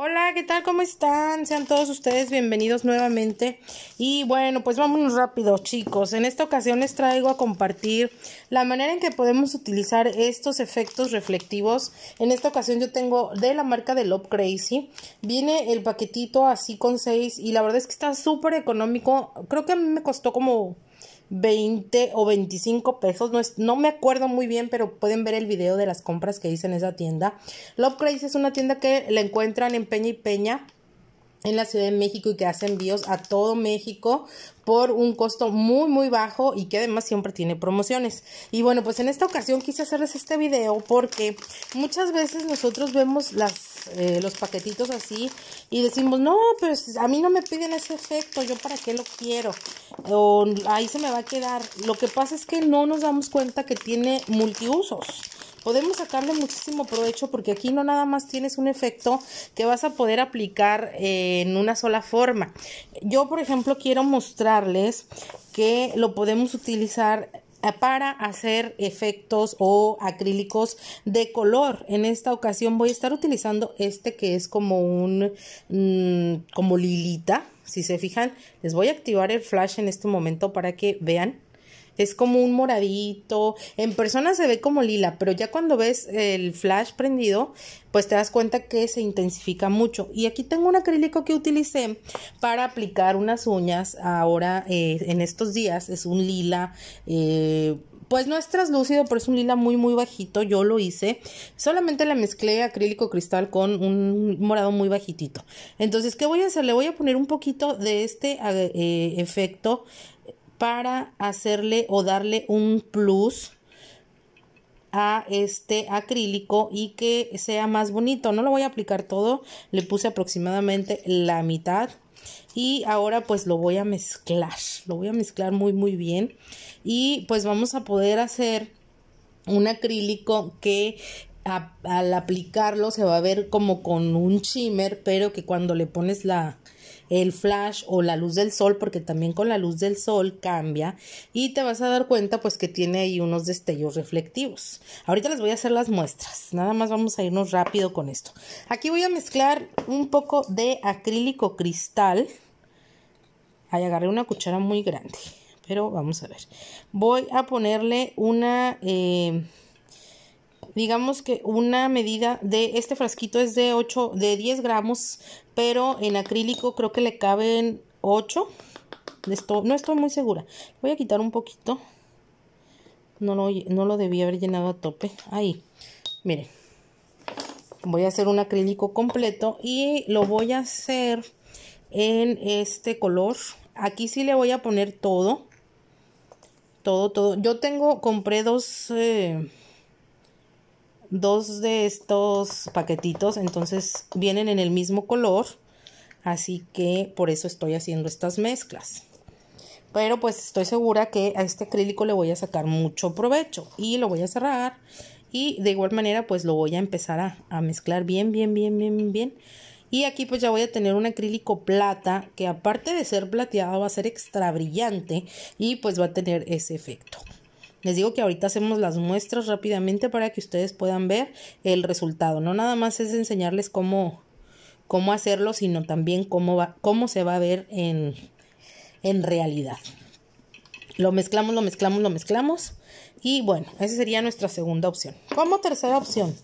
Hola, ¿qué tal? ¿Cómo están? Sean todos ustedes bienvenidos nuevamente. Y bueno, pues vámonos rápido, chicos. En esta ocasión les traigo a compartir la manera en que podemos utilizar estos efectos reflectivos. En esta ocasión yo tengo de la marca de Love Crazy. Viene el paquetito así con 6 y la verdad es que está súper económico. Creo que a mí me costó como 20 o 25 pesos, no, es, no me acuerdo muy bien, pero pueden ver el video de las compras que hice en esa tienda. Love Crazy es una tienda que la encuentran en Peña y Peña en la Ciudad de México y que hace envíos a todo México por un costo muy muy bajo y que además siempre tiene promociones. Y bueno, pues en esta ocasión quise hacerles este video porque muchas veces nosotros vemos las, eh, los paquetitos así y decimos, no, pues a mí no me piden ese efecto, yo para qué lo quiero, o ahí se me va a quedar. Lo que pasa es que no nos damos cuenta que tiene multiusos podemos sacarle muchísimo provecho porque aquí no nada más tienes un efecto que vas a poder aplicar en una sola forma. Yo, por ejemplo, quiero mostrarles que lo podemos utilizar para hacer efectos o acrílicos de color. En esta ocasión voy a estar utilizando este que es como un mm, como lilita. Si se fijan, les voy a activar el flash en este momento para que vean es como un moradito. En persona se ve como lila, pero ya cuando ves el flash prendido, pues te das cuenta que se intensifica mucho. Y aquí tengo un acrílico que utilicé para aplicar unas uñas ahora eh, en estos días. Es un lila. Eh, pues no es translúcido, pero es un lila muy muy bajito, yo lo hice. Solamente le mezclé acrílico cristal con un morado muy bajitito. Entonces, ¿qué voy a hacer? Le voy a poner un poquito de este eh, efecto para hacerle o darle un plus a este acrílico y que sea más bonito. No lo voy a aplicar todo, le puse aproximadamente la mitad y ahora pues lo voy a mezclar, lo voy a mezclar muy muy bien y pues vamos a poder hacer un acrílico que al aplicarlo se va a ver como con un shimmer pero que cuando le pones la el flash o la luz del sol, porque también con la luz del sol cambia y te vas a dar cuenta pues que tiene ahí unos destellos reflectivos. Ahorita les voy a hacer las muestras, nada más vamos a irnos rápido con esto. Aquí voy a mezclar un poco de acrílico cristal. Ahí agarré una cuchara muy grande, pero vamos a ver. Voy a ponerle una... Eh, digamos que una medida de este frasquito es de 8, de 10 gramos, pero en acrílico creo que le caben 8. Esto, no estoy muy segura. Voy a quitar un poquito. No lo, no lo debí haber llenado a tope. Ahí, miren. Voy a hacer un acrílico completo y lo voy a hacer en este color. Aquí sí le voy a poner todo. Todo, todo. Yo tengo, compré dos... Eh, dos de estos paquetitos, entonces vienen en el mismo color, así que por eso estoy haciendo estas mezclas. Pero pues estoy segura que a este acrílico le voy a sacar mucho provecho y lo voy a cerrar y de igual manera pues lo voy a empezar a, a mezclar bien, bien, bien, bien, bien. Y aquí pues ya voy a tener un acrílico plata que aparte de ser plateado va a ser extra brillante y pues va a tener ese efecto. Les digo que ahorita hacemos las muestras rápidamente para que ustedes puedan ver el resultado. No nada más es enseñarles cómo, cómo hacerlo, sino también cómo, cómo se va a ver en, en realidad. Lo mezclamos, lo mezclamos, lo mezclamos. Y bueno, esa sería nuestra segunda opción. Como tercera opción,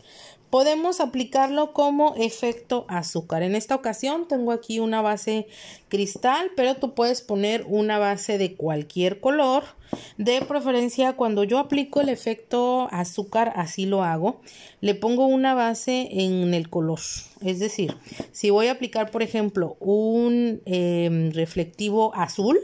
podemos aplicarlo como efecto azúcar. En esta ocasión tengo aquí una base cristal, pero tú puedes poner una base de cualquier color. De preferencia, cuando yo aplico el efecto azúcar, así lo hago, le pongo una base en el color. Es decir, si voy a aplicar, por ejemplo, un em, reflectivo azul,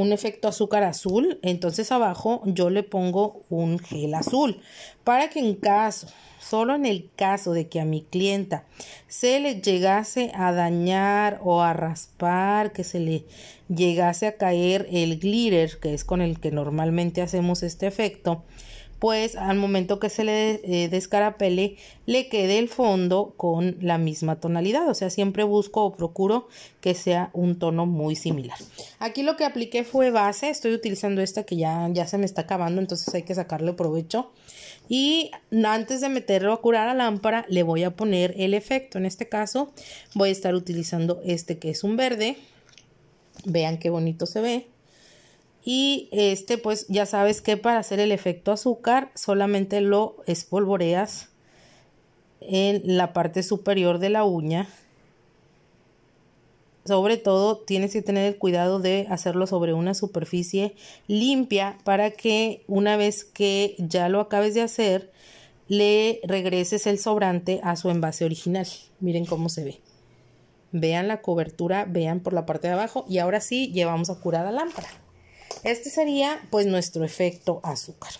un efecto azúcar azul, entonces abajo yo le pongo un gel azul. Para que en caso Solo en el caso de que a mi clienta se le llegase a dañar o a raspar, que se le llegase a caer el glitter, que es con el que normalmente hacemos este efecto, pues al momento que se le eh, descarapele le quede el fondo con la misma tonalidad, o sea, siempre busco o procuro que sea un tono muy similar. Aquí lo que apliqué fue base, estoy utilizando esta que ya, ya se me está acabando, entonces hay que sacarle provecho. Y antes de meterlo a curar a lámpara, le voy a poner el efecto. En este caso, voy a estar utilizando este que es un verde. Vean qué bonito se ve. Y este, pues ya sabes que para hacer el efecto azúcar, solamente lo espolvoreas en la parte superior de la uña sobre todo tienes que tener el cuidado de hacerlo sobre una superficie limpia para que una vez que ya lo acabes de hacer le regreses el sobrante a su envase original. Miren cómo se ve. Vean la cobertura, vean por la parte de abajo y ahora sí llevamos a curar la lámpara. Este sería pues nuestro efecto azúcar.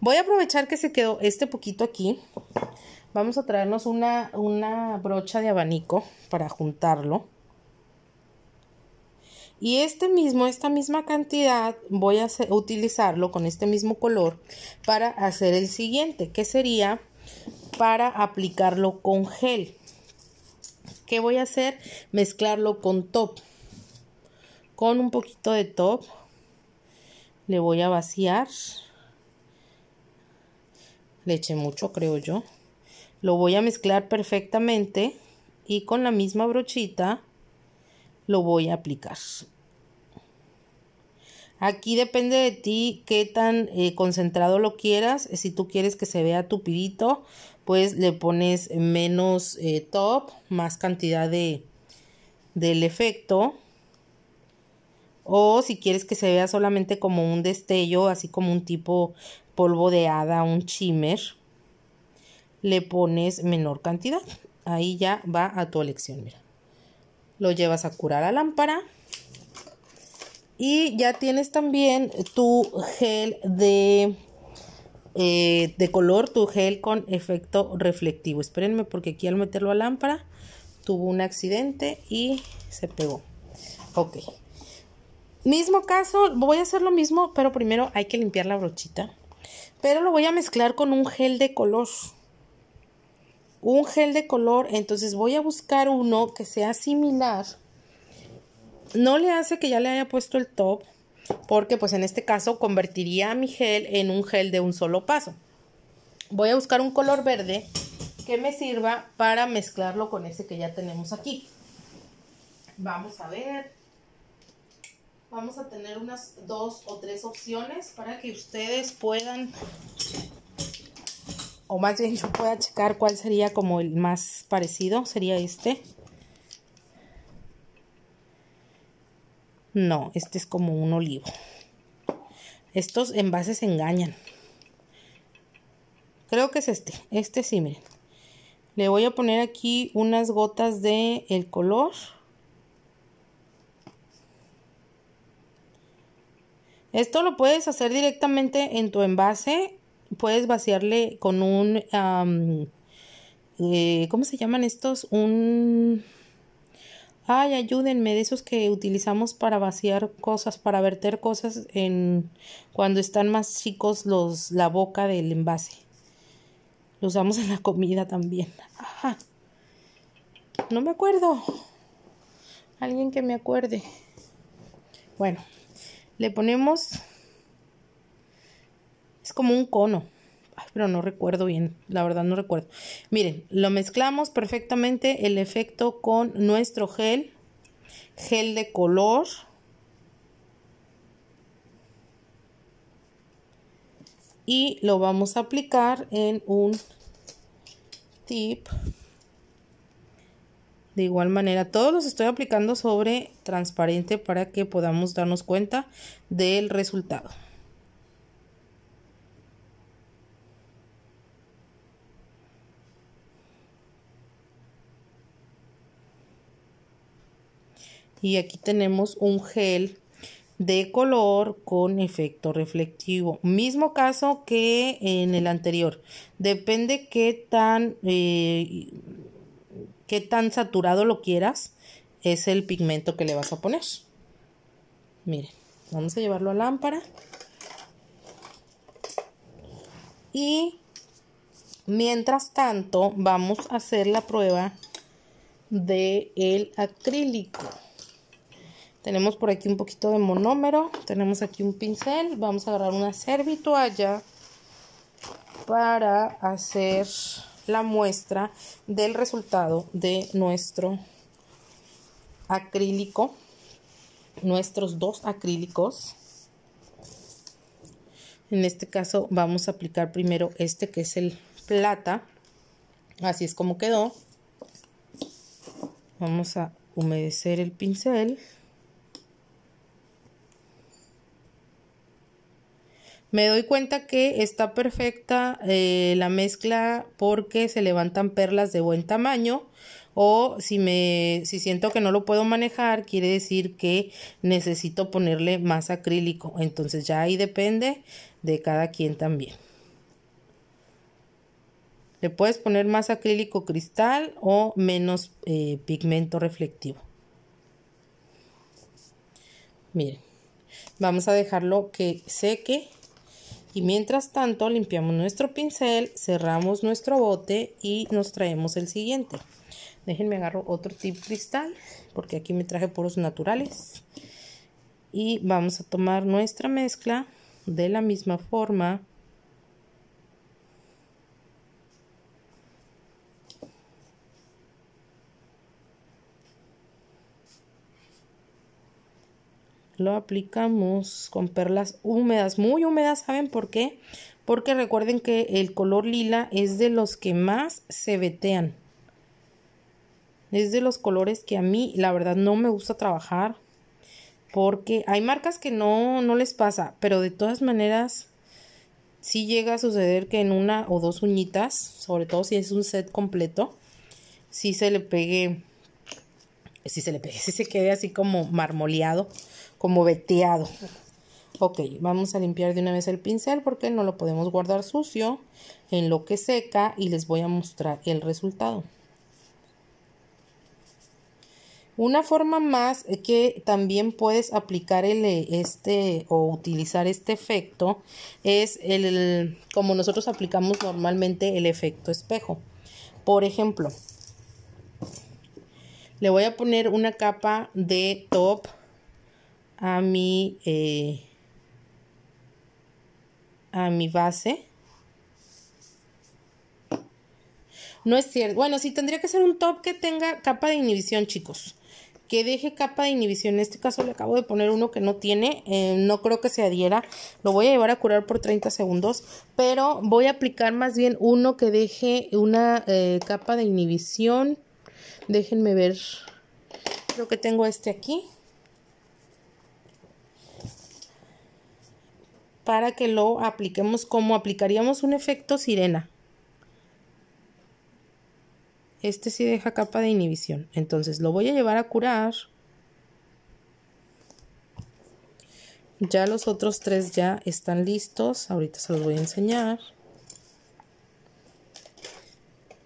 Voy a aprovechar que se quedó este poquito aquí. Vamos a traernos una, una brocha de abanico para juntarlo. Y este mismo, esta misma cantidad, voy a utilizarlo con este mismo color para hacer el siguiente, que sería para aplicarlo con gel. ¿Qué voy a hacer? Mezclarlo con top. Con un poquito de top. Le voy a vaciar. Le eché mucho, creo yo. Lo voy a mezclar perfectamente y con la misma brochita lo voy a aplicar. Aquí depende de ti qué tan eh, concentrado lo quieras. Si tú quieres que se vea tupidito, pues le pones menos eh, top, más cantidad de, del efecto. O si quieres que se vea solamente como un destello, así como un tipo polvo de hada, un shimmer, le pones menor cantidad. Ahí ya va a tu elección, mira lo llevas a curar a lámpara. Y ya tienes también tu gel de, eh, de color, tu gel con efecto reflectivo. Espérenme porque aquí al meterlo a lámpara tuvo un accidente y se pegó. Ok. Mismo caso, voy a hacer lo mismo, pero primero hay que limpiar la brochita. Pero lo voy a mezclar con un gel de color un gel de color, entonces voy a buscar uno que sea similar. No le hace que ya le haya puesto el top, porque pues en este caso convertiría mi gel en un gel de un solo paso. Voy a buscar un color verde que me sirva para mezclarlo con ese que ya tenemos aquí. Vamos a ver. Vamos a tener unas dos o tres opciones para que ustedes puedan o más bien yo pueda checar cuál sería como el más parecido, sería este. No, este es como un olivo. Estos envases engañan. Creo que es este. Este sí, miren. Le voy a poner aquí unas gotas de el color. Esto lo puedes hacer directamente en tu envase puedes vaciarle con un, eh, ¿cómo se llaman estos? Un... Ay, ayúdenme, de esos que utilizamos para vaciar cosas, para verter cosas en cuando están más chicos los la boca del envase. Lo usamos en la comida también. No me acuerdo. Alguien que me acuerde. Bueno, le ponemos es como un cono. pero no recuerdo bien, la verdad no recuerdo. Miren, lo mezclamos perfectamente el efecto con nuestro gel, gel de color. Y lo vamos a aplicar en un tip. De igual manera, todos los estoy aplicando sobre transparente para que podamos darnos cuenta del resultado. y aquí tenemos un gel de color con efecto reflectivo. Mismo caso que en el anterior. Depende qué tan, eh, qué tan saturado lo quieras. Es el pigmento que le vas a poner. Miren, vamos a llevarlo a lámpara. Y mientras tanto vamos a hacer la prueba de el acrílico. Tenemos por aquí un poquito de monómero. Tenemos aquí un pincel. Vamos a agarrar una servitoalla para hacer la muestra del resultado de nuestro acrílico, nuestros dos acrílicos. En este caso vamos a aplicar primero este que es el plata. Así es como quedó. Vamos a humedecer el pincel. Me doy cuenta que está perfecta eh, la mezcla porque se levantan perlas de buen tamaño o si me si siento que no lo puedo manejar quiere decir que necesito ponerle más acrílico. Entonces ya ahí depende de cada quien también. Le puedes poner más acrílico cristal o menos eh, pigmento reflectivo. Miren vamos a dejarlo que seque y mientras tanto limpiamos nuestro pincel, cerramos nuestro bote y nos traemos el siguiente. Déjenme agarro otro tip cristal porque aquí me traje puros naturales. Y vamos a tomar nuestra mezcla de la misma forma. Lo aplicamos con perlas húmedas, muy húmedas, ¿saben por qué? Porque recuerden que el color lila es de los que más se vetean. Es de los colores que a mí, la verdad, no me gusta trabajar. Porque hay marcas que no, no les pasa, pero de todas maneras, sí llega a suceder que en una o dos uñitas, sobre todo si es un set completo, sí se le pegue, sí se le pegue, sí se quede así como marmoleado como veteado. Ok, vamos a limpiar de una vez el pincel porque no lo podemos guardar sucio en lo que seca y les voy a mostrar el resultado. Una forma más que también puedes aplicar el, este o utilizar este efecto es el, como nosotros aplicamos normalmente el efecto espejo. Por ejemplo, le voy a poner una capa de top a mi, eh, a mi base. No es cierto. Bueno, sí tendría que ser un top que tenga capa de inhibición, chicos. Que deje capa de inhibición. En este caso le acabo de poner uno que no tiene. Eh, no creo que se adhiera. Lo voy a llevar a curar por 30 segundos. Pero voy a aplicar más bien uno que deje una eh, capa de inhibición. Déjenme ver. Creo que tengo este aquí. para que lo apliquemos como aplicaríamos un efecto sirena. Este sí deja capa de inhibición. Entonces lo voy a llevar a curar. Ya los otros tres ya están listos. Ahorita se los voy a enseñar.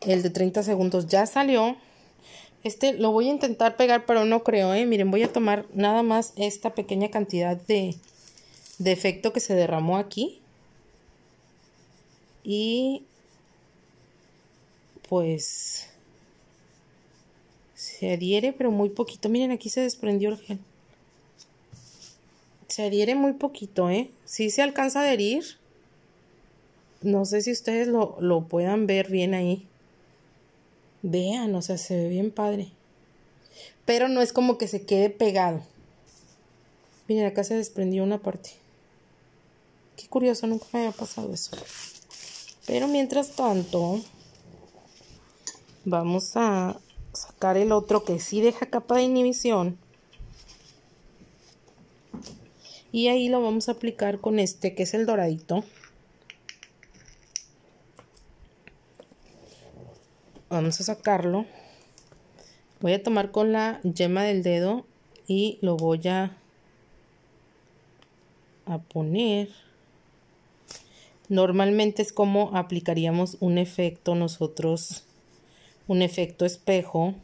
El de 30 segundos ya salió. Este lo voy a intentar pegar, pero no creo, ¿eh? Miren, voy a tomar nada más esta pequeña cantidad de, defecto que se derramó aquí. Y pues se adhiere, pero muy poquito. Miren, aquí se desprendió el gel. Se adhiere muy poquito, ¿eh? Sí se alcanza a adherir. No sé si ustedes lo, lo puedan ver bien ahí. Vean, o sea, se ve bien padre. Pero no es como que se quede pegado. Miren, acá se desprendió una parte. Qué curioso, nunca me había pasado eso. Pero mientras tanto, vamos a sacar el otro que sí deja capa de inhibición. Y ahí lo vamos a aplicar con este que es el doradito. Vamos a sacarlo. Voy a tomar con la yema del dedo y lo voy a, a poner Normalmente es como aplicaríamos un efecto nosotros, un efecto espejo.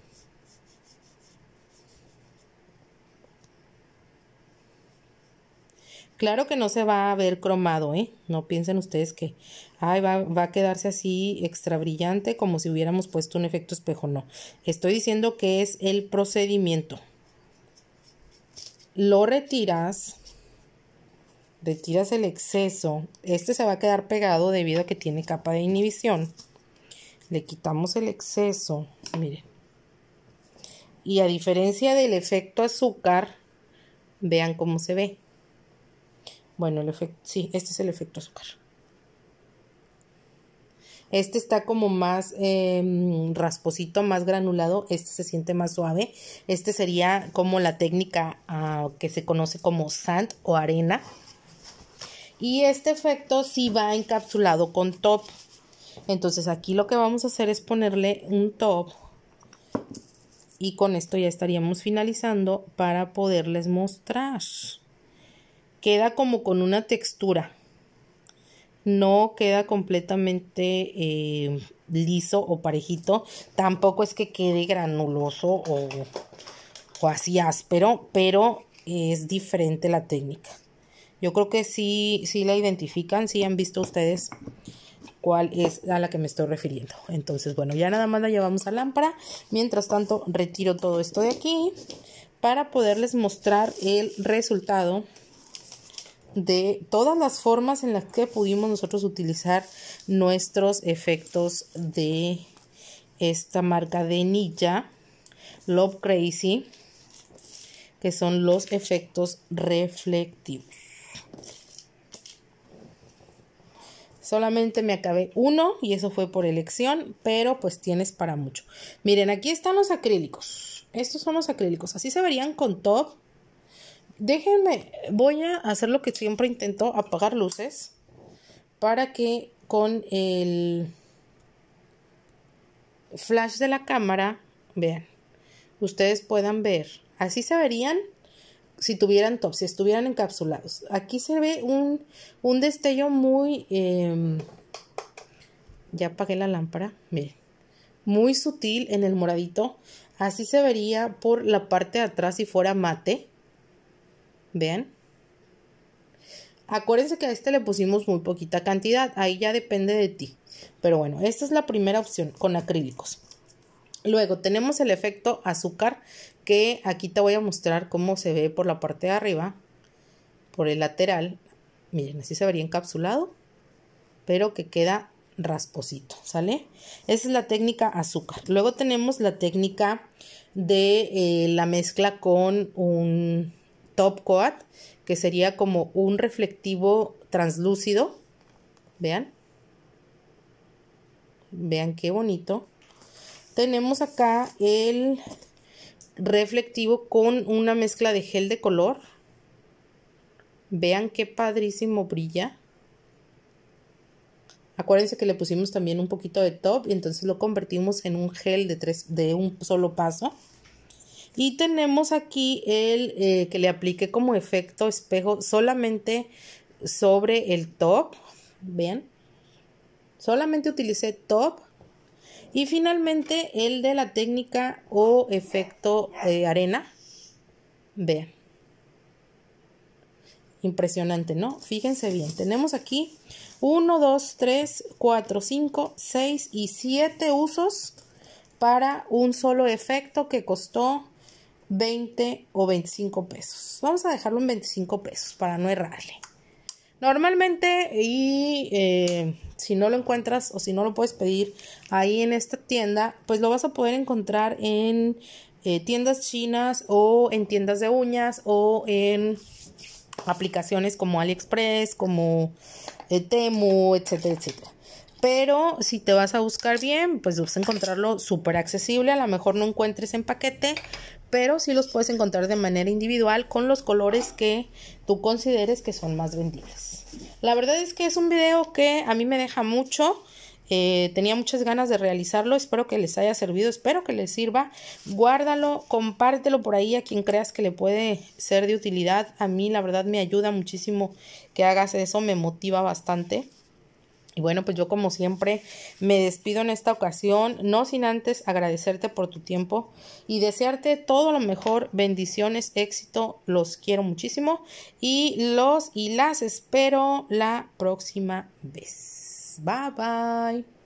Claro que no se va a ver cromado, ¿eh? No piensen ustedes que ay, va, va, a quedarse así extra brillante como si hubiéramos puesto un efecto espejo. No, estoy diciendo que es el procedimiento. Lo retiras retiras el exceso. Este se va a quedar pegado debido a que tiene capa de inhibición. Le quitamos el exceso, miren. Y a diferencia del efecto azúcar, vean cómo se ve. Bueno, el efecto, sí, este es el efecto azúcar. Este está como más em, rasposito, más granulado. Este se siente más suave. Este sería como la técnica ah, que se conoce como sand o arena. Y este efecto sí va encapsulado con top. Entonces aquí lo que vamos a hacer es ponerle un top. Y con esto ya estaríamos finalizando para poderles mostrar. Queda como con una textura no queda completamente eh, liso o parejito. Tampoco es que quede granuloso o, o así áspero, pero es diferente la técnica. Yo creo que sí, sí la identifican, sí han visto ustedes cuál es a la que me estoy refiriendo. Entonces, bueno, ya nada más la llevamos a lámpara. Mientras tanto, retiro todo esto de aquí para poderles mostrar el resultado de todas las formas en las que pudimos nosotros utilizar nuestros efectos de esta marca de Ninja Love Crazy que son los efectos reflectivos. Solamente me acabé uno y eso fue por elección pero pues tienes para mucho. Miren aquí están los acrílicos. Estos son los acrílicos. Así se verían con top déjenme, voy a hacer lo que siempre intento, apagar luces para que con el flash de la cámara, vean, ustedes puedan ver. Así se verían si tuvieran top, si estuvieran encapsulados. Aquí se ve un, un destello muy... Em, ya apagué la lámpara, miren. Muy sutil en el moradito. Así se vería por la parte de atrás si fuera mate. Vean. Acuérdense que a este le pusimos muy poquita cantidad. Ahí ya depende de ti. Pero bueno, esta es la primera opción con acrílicos. Luego tenemos el efecto azúcar que aquí te voy a mostrar cómo se ve por la parte de arriba. Por el lateral. Miren, así se vería encapsulado. Pero que queda rasposito, ¿sale? Esa es la técnica azúcar. Luego tenemos la técnica de eh, la mezcla con un top coat, que sería como un reflectivo translúcido. Vean. Vean qué bonito. Tenemos acá el reflectivo con una mezcla de gel de color. Vean qué padrísimo brilla. Acuérdense que le pusimos también un poquito de top y entonces lo convertimos en un gel de, tres, de un solo paso. Y tenemos aquí el eh, que le aplique como efecto espejo solamente sobre el top. Vean. Solamente utilicé top. Y finalmente el de la técnica o efecto eh, arena. Vean. Impresionante, ¿no? Fíjense bien. Tenemos aquí 1, 2, 3, 4, 5, 6 y 7 usos para un solo efecto que costó 20 o 25 pesos. Vamos a dejarlo en 25 pesos para no errarle. Normalmente, y eh, si no lo encuentras o si no lo puedes pedir ahí en esta tienda, pues lo vas a poder encontrar en eh, tiendas chinas o en tiendas de uñas o en aplicaciones como AliExpress, como eh, Temu, etcétera, etcétera. Pero si te vas a buscar bien, pues vas a encontrarlo súper accesible. A lo mejor no encuentres en paquete, pero sí los puedes encontrar de manera individual con los colores que tú consideres que son más vendibles. La verdad es que es un video que a mí me deja mucho. Eh, tenía muchas ganas de realizarlo, espero que les haya servido, espero que les sirva. Guárdalo, compártelo por ahí a quien creas que le puede ser de utilidad. A mí la verdad me ayuda muchísimo que hagas eso, me motiva bastante. Y bueno, pues yo como siempre me despido en esta ocasión, no sin antes agradecerte por tu tiempo y desearte todo lo mejor, bendiciones, éxito, los quiero muchísimo y los y las espero la próxima vez. Bye bye.